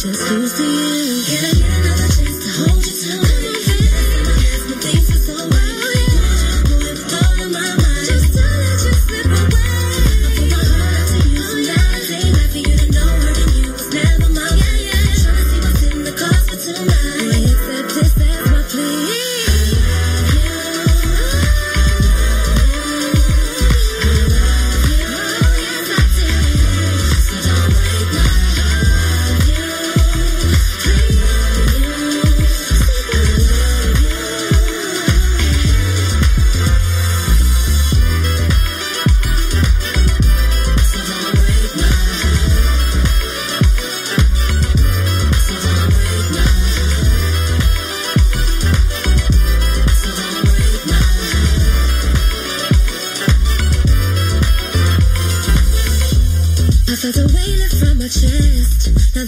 just use the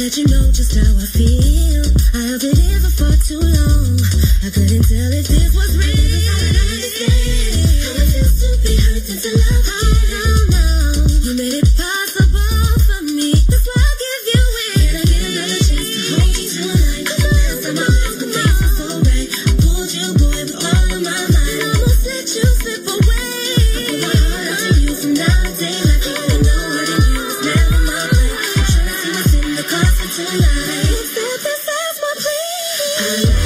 that you know just how I feel. I've been here for far too long. I couldn't tell if this was real. Yeah.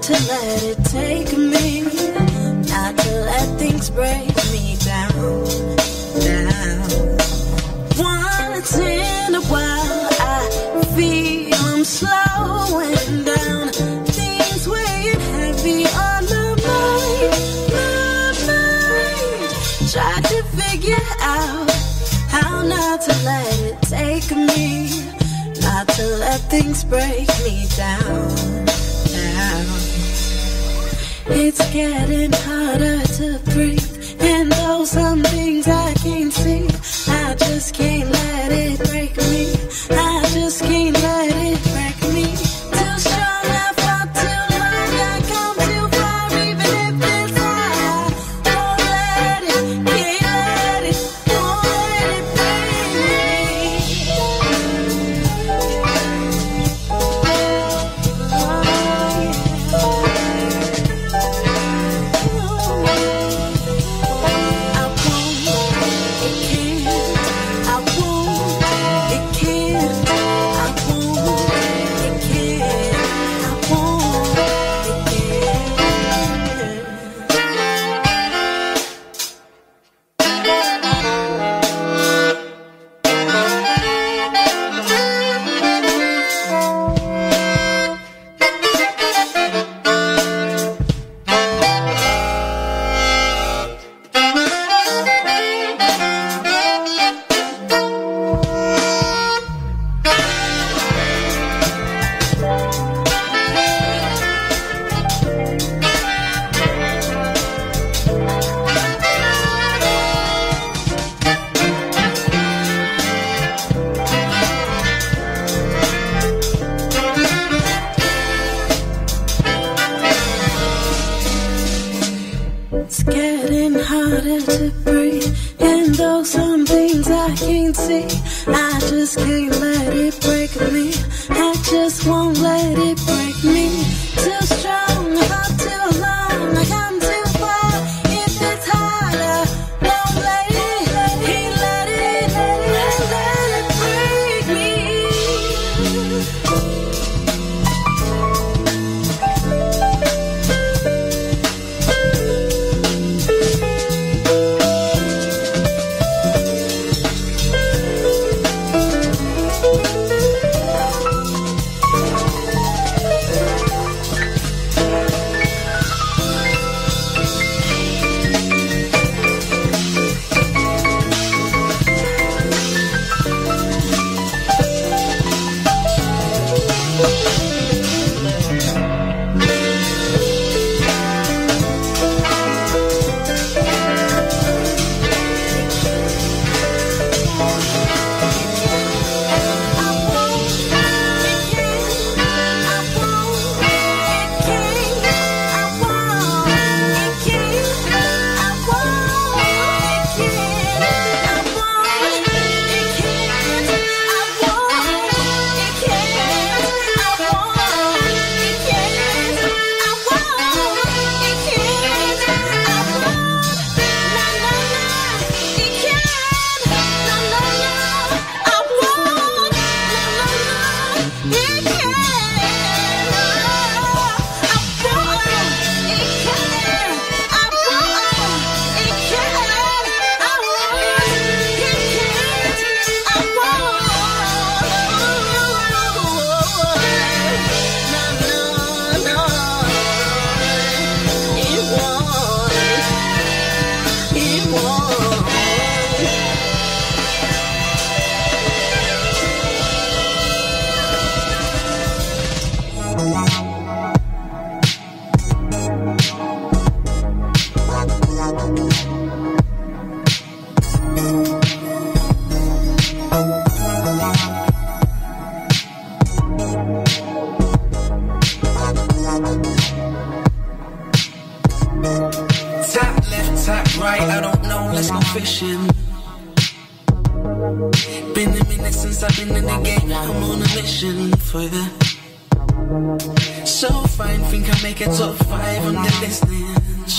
To let it take me, not to let things break me down, down. Once in a while, I feel I'm slowing down. Things weighing heavy on my mind, my mind. Try to figure out how not to let it take me, not to let things break me down. It's getting harder to breathe, and though some things I can't see, I just can't let it break me. I just can't. I just game, I'm on a mission for the. So fine, think I make a top five on the listening.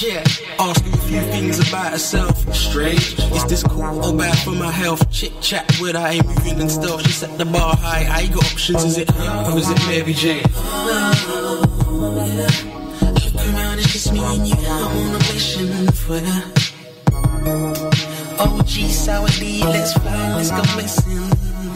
Yeah, ask you a few things about herself. Strange, is this cool or bad for my health? Chit chat with her, ain't moving and stuff. She set the bar high, I got options, is it her or is it Mary J? Look around, it's just me and you. I'm on a mission for the. OG sour D, let's fly, let's go missing.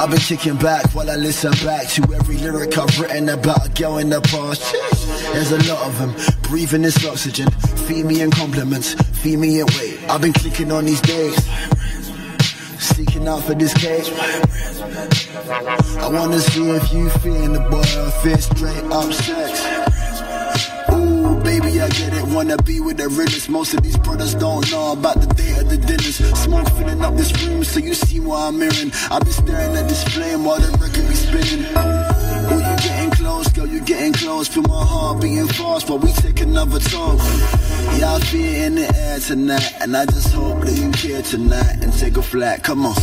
I've been kicking back while I listen back to every lyric I've written about a girl in the past. There's a lot of them. Breathing this oxygen. Feed me in compliments. Feed me in weight. I've been clicking on these days. Seeking out for this cake. I wanna see if you feeling the boy or fit straight up sex. Get it. Wanna be with the realest. Most of these brothers don't know about the day of the dinners. Smoke filling up this room, so you see what I'm hearing. I've been staring at this flame while the record be spinning. Ooh, you getting close, girl, you getting close. Feel my heart beating fast while we take another talk. Yeah, I feel in the air tonight, and I just hope that you here tonight and take a flight. Come on.